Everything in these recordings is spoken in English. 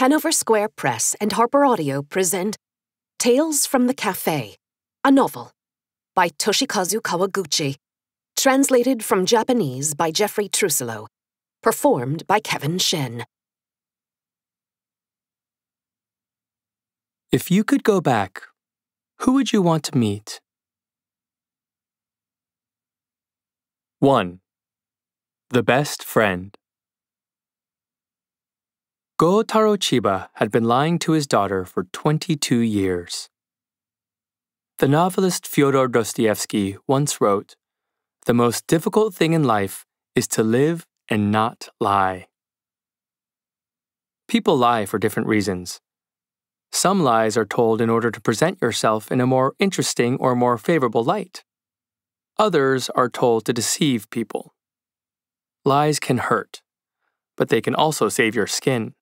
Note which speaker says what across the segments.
Speaker 1: Hanover Square Press and Harper Audio present Tales from the Cafe, a novel by Toshikazu Kawaguchi, translated from Japanese by Geoffrey Trousselot, performed by Kevin Shen.
Speaker 2: If you could go back, who would you want to meet? 1. The Best Friend Gotaro Chiba had been lying to his daughter for 22 years. The novelist Fyodor Dostoevsky once wrote, The most difficult thing in life is to live and not lie. People lie for different reasons. Some lies are told in order to present yourself in a more interesting or more favorable light. Others are told to deceive people. Lies can hurt, but they can also save your skin.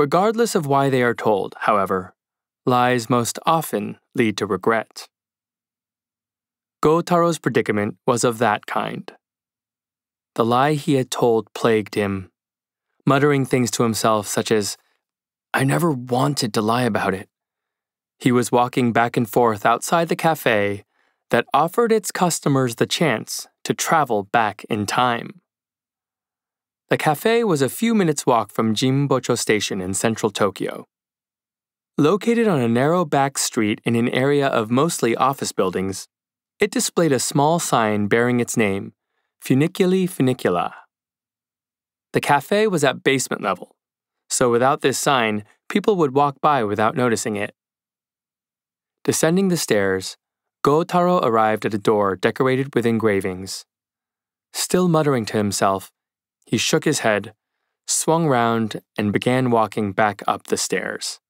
Speaker 2: Regardless of why they are told, however, lies most often lead to regret. Gotaro's predicament was of that kind. The lie he had told plagued him, muttering things to himself such as, I never wanted to lie about it. He was walking back and forth outside the cafe that offered its customers the chance to travel back in time. The cafe was a few minutes' walk from Jimbocho Station in central Tokyo. Located on a narrow back street in an area of mostly office buildings, it displayed a small sign bearing its name, Funiculi Funicula. The cafe was at basement level, so without this sign, people would walk by without noticing it. Descending the stairs, Gotaro arrived at a door decorated with engravings. Still muttering to himself, he shook his head, swung round, and began walking back up the stairs.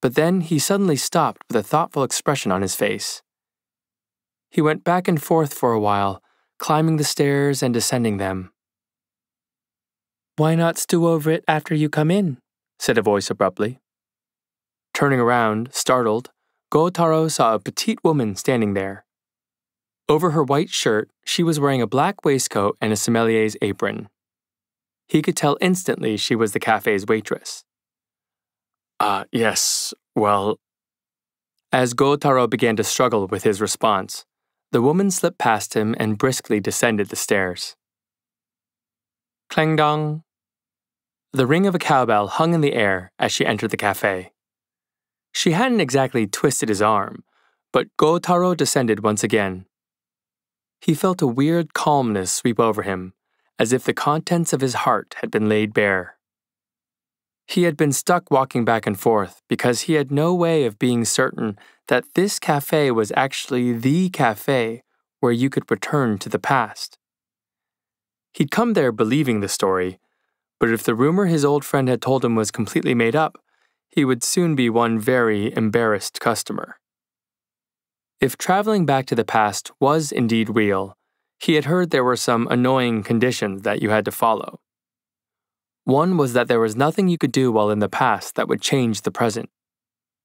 Speaker 2: But then he suddenly stopped with a thoughtful expression on his face. He went back and forth for a while, climbing the stairs and descending them. Why not stew over it after you come in? said a voice abruptly. Turning around, startled, Gotaro saw a petite woman standing there. Over her white shirt, she was wearing a black waistcoat and a sommelier's apron. He could tell instantly she was the cafe's waitress. Ah, uh, yes, well. As Gotaro began to struggle with his response, the woman slipped past him and briskly descended the stairs. Clang dong. The ring of a cowbell hung in the air as she entered the cafe. She hadn't exactly twisted his arm, but Gotaro descended once again. He felt a weird calmness sweep over him, as if the contents of his heart had been laid bare. He had been stuck walking back and forth because he had no way of being certain that this cafe was actually the cafe where you could return to the past. He'd come there believing the story, but if the rumor his old friend had told him was completely made up, he would soon be one very embarrassed customer. If traveling back to the past was indeed real, he had heard there were some annoying conditions that you had to follow. One was that there was nothing you could do while in the past that would change the present,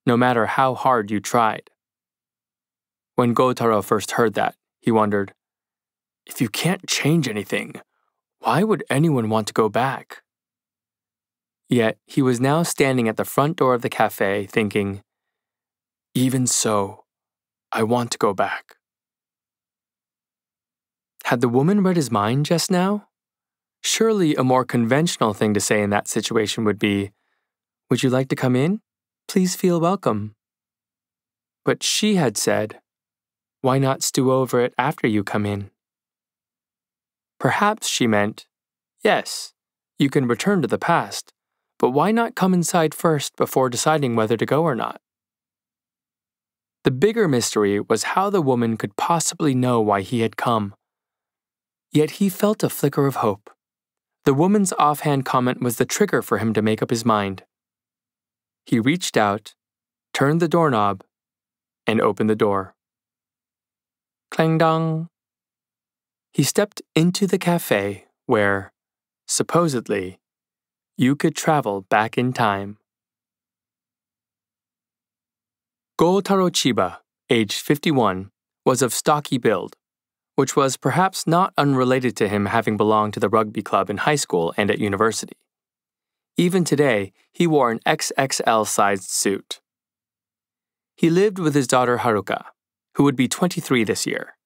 Speaker 2: no matter how hard you tried. When Gotaro first heard that, he wondered, if you can't change anything, why would anyone want to go back? Yet he was now standing at the front door of the cafe thinking, even so, I want to go back. Had the woman read his mind just now? Surely a more conventional thing to say in that situation would be, Would you like to come in? Please feel welcome. But she had said, Why not stew over it after you come in? Perhaps she meant, Yes, you can return to the past, but why not come inside first before deciding whether to go or not? The bigger mystery was how the woman could possibly know why he had come. Yet he felt a flicker of hope. The woman's offhand comment was the trigger for him to make up his mind. He reached out, turned the doorknob, and opened the door. Clang dong. He stepped into the cafe where, supposedly, you could travel back in time. Gotaro Chiba, aged 51, was of stocky build, which was perhaps not unrelated to him having belonged to the rugby club in high school and at university. Even today, he wore an XXL sized suit. He lived with his daughter Haruka, who would be 23 this year.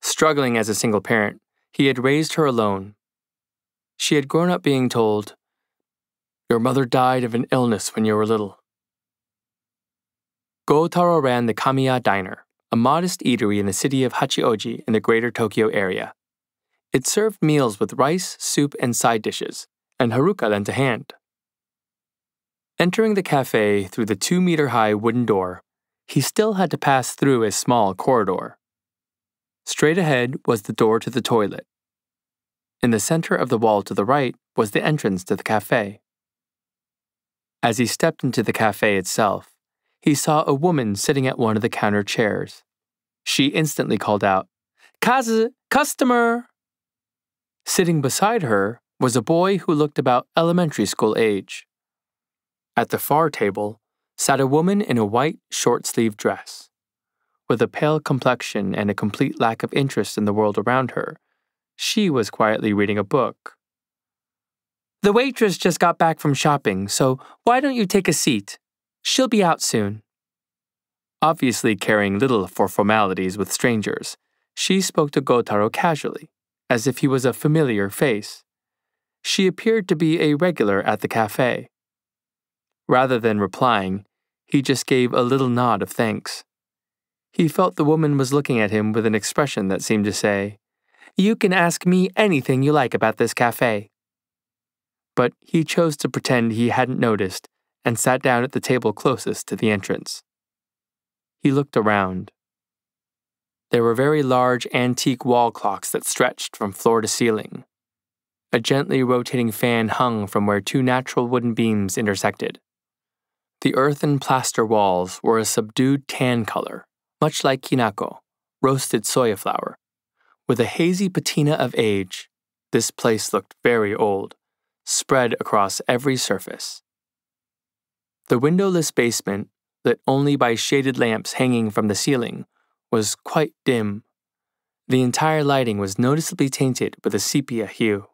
Speaker 2: Struggling as a single parent, he had raised her alone. She had grown up being told, Your mother died of an illness when you were little. Gotaro ran the Kamiya Diner, a modest eatery in the city of Hachioji in the greater Tokyo area. It served meals with rice, soup, and side dishes, and Haruka lent a hand. Entering the cafe through the two meter high wooden door, he still had to pass through a small corridor. Straight ahead was the door to the toilet. In the center of the wall to the right was the entrance to the cafe. As he stepped into the cafe itself, he saw a woman sitting at one of the counter chairs. She instantly called out, Kazu, customer! Sitting beside her was a boy who looked about elementary school age. At the far table sat a woman in a white short sleeved dress. With a pale complexion and a complete lack of interest in the world around her, she was quietly reading a book. The waitress just got back from shopping, so why don't you take a seat? She'll be out soon. Obviously caring little for formalities with strangers, she spoke to Gotaro casually as if he was a familiar face. She appeared to be a regular at the cafe. Rather than replying, he just gave a little nod of thanks. He felt the woman was looking at him with an expression that seemed to say, You can ask me anything you like about this cafe. But he chose to pretend he hadn't noticed and sat down at the table closest to the entrance. He looked around. There were very large antique wall clocks that stretched from floor to ceiling. A gently rotating fan hung from where two natural wooden beams intersected. The earthen plaster walls were a subdued tan color, much like kinako, roasted soya flour. With a hazy patina of age, this place looked very old, spread across every surface. The windowless basement, lit only by shaded lamps hanging from the ceiling, was quite dim. The entire lighting was noticeably tainted with a sepia hue.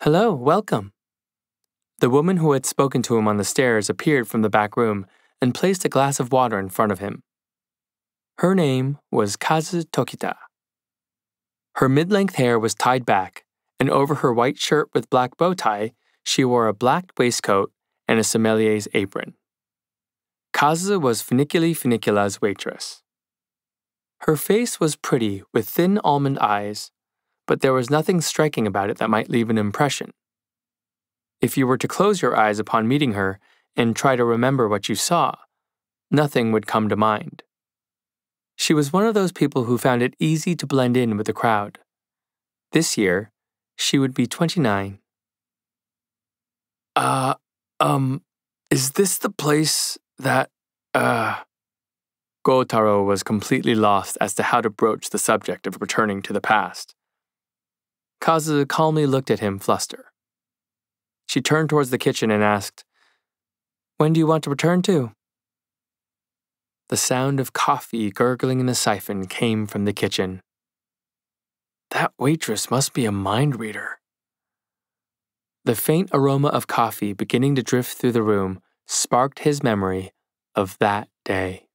Speaker 2: Hello, welcome. The woman who had spoken to him on the stairs appeared from the back room and placed a glass of water in front of him. Her name was Kazu Tokita. Her mid length hair was tied back, and over her white shirt with black bow tie, she wore a black waistcoat and a sommelier's apron. Kazu was Funiculi Funicula's waitress. Her face was pretty, with thin almond eyes, but there was nothing striking about it that might leave an impression. If you were to close your eyes upon meeting her and try to remember what you saw, nothing would come to mind. She was one of those people who found it easy to blend in with the crowd. This year, she would be 29. Uh, um, is this the place that, uh. Gotaro was completely lost as to how to broach the subject of returning to the past. Kazu calmly looked at him, fluster. She turned towards the kitchen and asked, When do you want to return to? The sound of coffee gurgling in the siphon came from the kitchen. That waitress must be a mind reader. The faint aroma of coffee beginning to drift through the room sparked his memory of that day.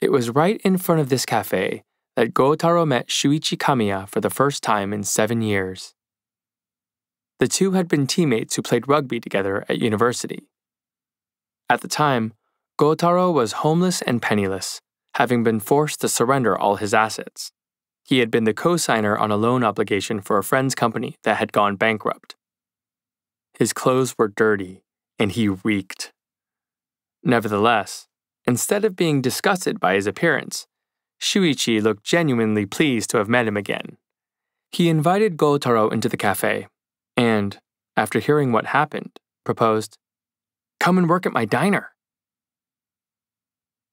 Speaker 2: It was right in front of this cafe that Gotaro met Shuichi Kamiya for the first time in seven years. The two had been teammates who played rugby together at university. At the time, Gotaro was homeless and penniless, having been forced to surrender all his assets. He had been the co signer on a loan obligation for a friend's company that had gone bankrupt. His clothes were dirty, and he reeked. Nevertheless, instead of being disgusted by his appearance, Shuichi looked genuinely pleased to have met him again. He invited Gotaro into the cafe, and, after hearing what happened, proposed, Come and work at my diner.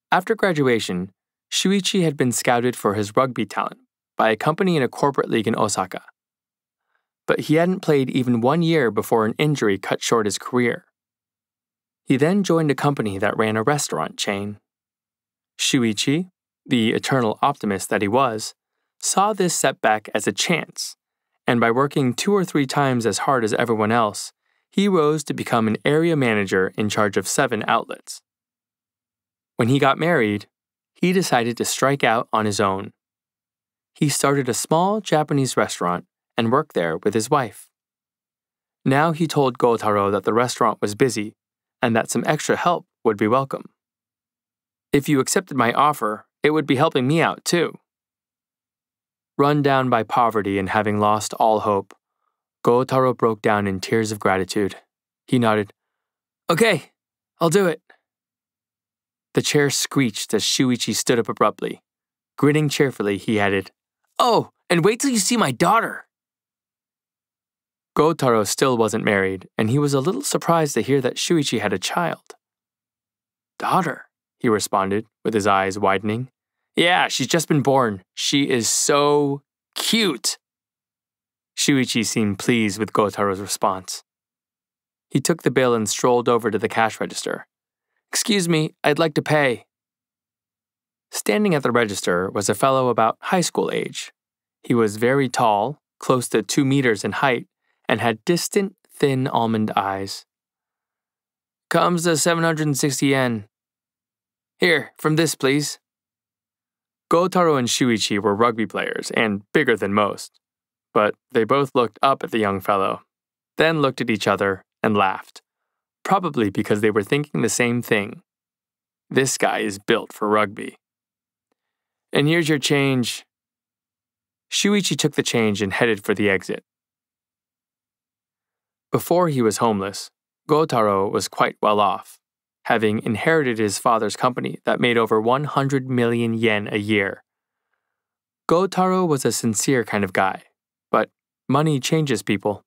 Speaker 2: After graduation, Shuichi had been scouted for his rugby talent by a company in a corporate league in Osaka but he hadn't played even one year before an injury cut short his career. He then joined a company that ran a restaurant chain. Shuichi, the eternal optimist that he was, saw this setback as a chance and by working two or three times as hard as everyone else, he rose to become an area manager in charge of seven outlets. When he got married, he decided to strike out on his own. He started a small Japanese restaurant and worked there with his wife. Now he told Gotaro that the restaurant was busy and that some extra help would be welcome. If you accepted my offer, it would be helping me out too. Run down by poverty and having lost all hope, Gotaro broke down in tears of gratitude. He nodded. Okay, I'll do it. The chair screeched as Shuichi stood up abruptly. Grinning cheerfully, he added, Oh, and wait till you see my daughter. Gotaro still wasn't married, and he was a little surprised to hear that Shuichi had a child. Daughter, he responded, with his eyes widening. Yeah, she's just been born. She is so cute. Shuichi seemed pleased with Gotaro's response. He took the bill and strolled over to the cash register. Excuse me, I'd like to pay. Standing at the register was a fellow about high school age. He was very tall, close to two meters in height, and had distant, thin almond eyes. Comes to 760 yen. Here, from this, please. Gotaro and Shuichi were rugby players and bigger than most, but they both looked up at the young fellow, then looked at each other and laughed, probably because they were thinking the same thing. This guy is built for rugby. And here's your change. Shuichi took the change and headed for the exit. Before he was homeless, Gotaro was quite well off, having inherited his father's company that made over 100 million yen a year. Gotaro was a sincere kind of guy, but money changes people.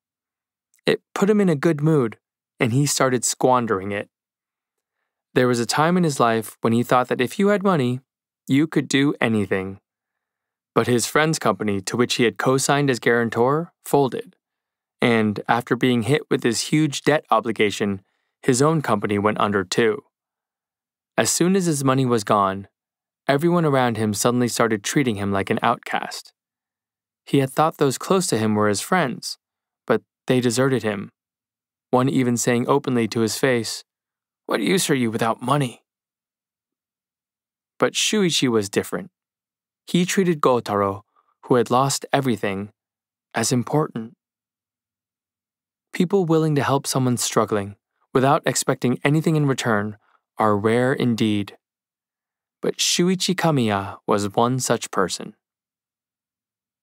Speaker 2: It put him in a good mood, and he started squandering it. There was a time in his life when he thought that if you had money, you could do anything. But his friend's company, to which he had co signed as guarantor, folded and after being hit with this huge debt obligation, his own company went under too. As soon as his money was gone, everyone around him suddenly started treating him like an outcast. He had thought those close to him were his friends, but they deserted him. One even saying openly to his face, What use are you without money? But Shuichi was different. He treated Gotaro, who had lost everything, as important. People willing to help someone struggling without expecting anything in return are rare indeed. But Shuichi Kamiya was one such person.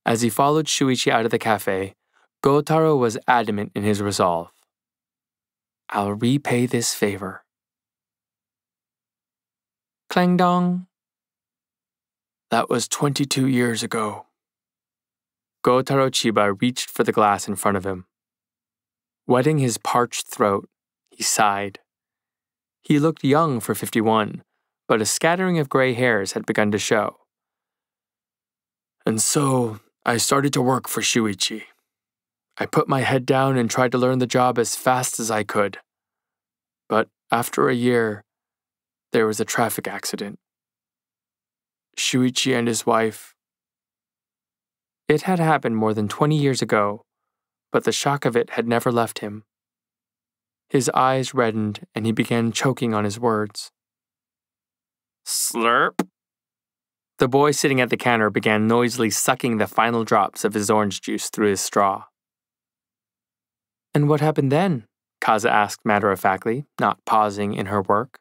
Speaker 2: As he followed Shuichi out of the cafe, Gotaro was adamant in his resolve. I'll repay this favor. Clang dong. That was 22 years ago. Gotaro Chiba reached for the glass in front of him. Wetting his parched throat, he sighed. He looked young for 51, but a scattering of gray hairs had begun to show. And so I started to work for Shuichi. I put my head down and tried to learn the job as fast as I could. But after a year, there was a traffic accident. Shuichi and his wife. It had happened more than 20 years ago, but the shock of it had never left him. His eyes reddened and he began choking on his words. Slurp. The boy sitting at the counter began noisily sucking the final drops of his orange juice through his straw. And what happened then? Kazu asked matter of factly, not pausing in her work.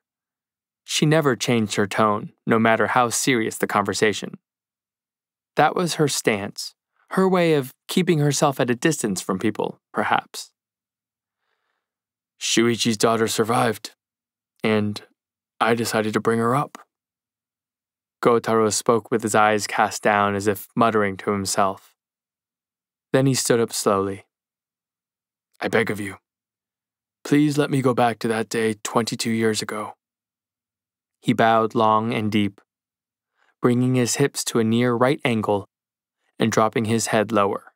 Speaker 2: She never changed her tone, no matter how serious the conversation. That was her stance, her way of keeping herself at a distance from people, perhaps. Shuichi's daughter survived, and I decided to bring her up. Gotaro spoke with his eyes cast down as if muttering to himself. Then he stood up slowly. I beg of you, please let me go back to that day 22 years ago. He bowed long and deep, bringing his hips to a near right angle and dropping his head lower.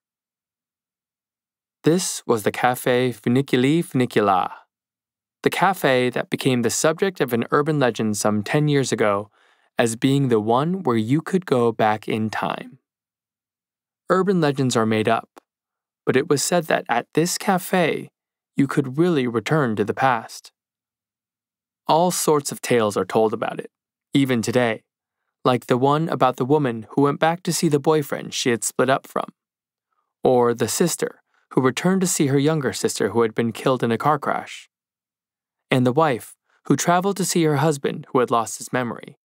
Speaker 2: This was the Cafe Funiculi Funicula, the cafe that became the subject of an urban legend some 10 years ago as being the one where you could go back in time. Urban legends are made up, but it was said that at this cafe, you could really return to the past. All sorts of tales are told about it, even today, like the one about the woman who went back to see the boyfriend she had split up from, or the sister who returned to see her younger sister who had been killed in a car crash, and the wife who traveled to see her husband who had lost his memory.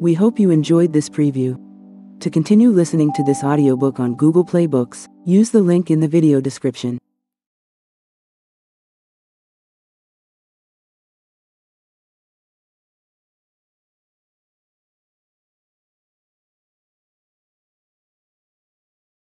Speaker 3: We hope you enjoyed this preview. To continue listening to this audiobook on Google Play Books, use the link in the video description.